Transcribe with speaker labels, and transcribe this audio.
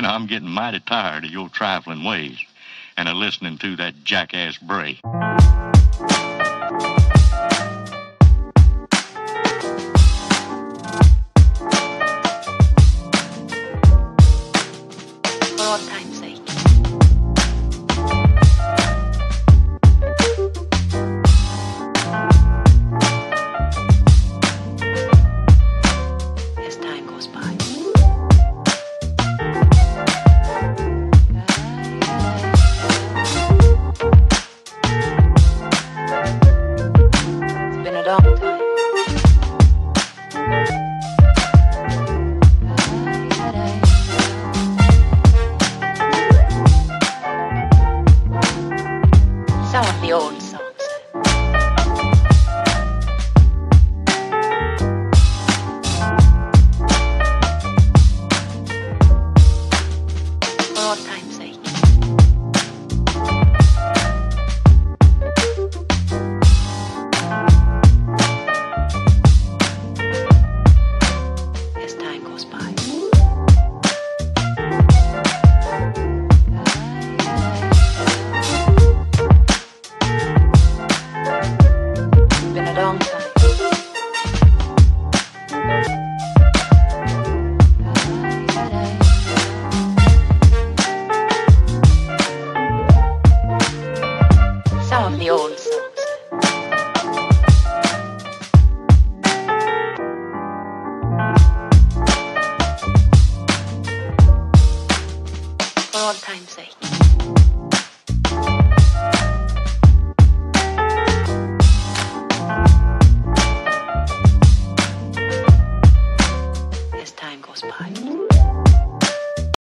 Speaker 1: and I'm getting mighty tired of your trifling ways and of listening to that jackass Bray.
Speaker 2: All Some of the old Some of the old songs. For all time's sake. Bye.